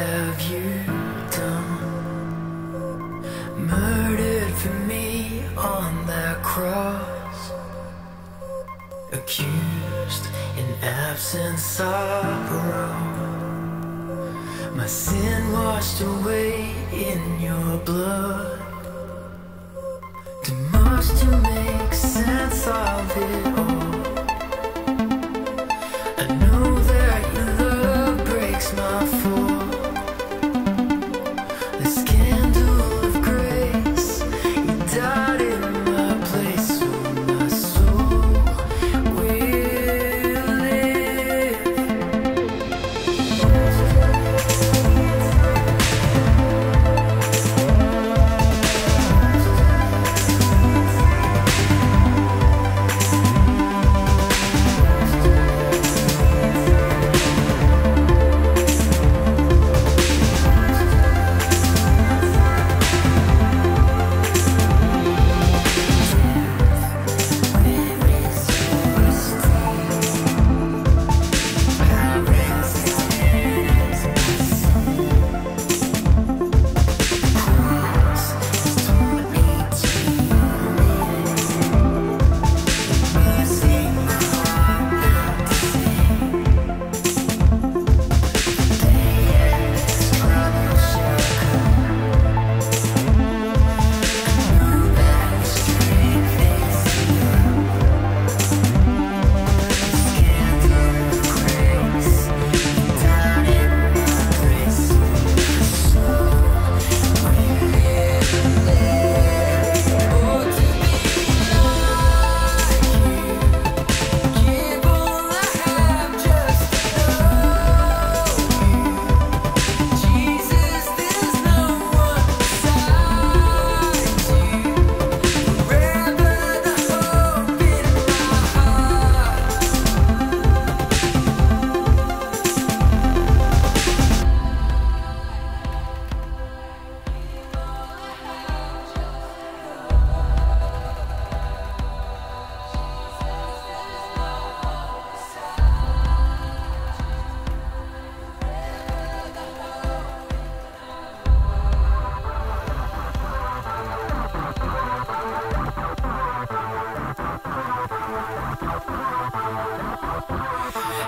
have you done? Murdered for me on that cross, accused in absent sorrow. My sin washed away in your blood. Demust to make sense of it.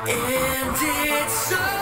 And it's so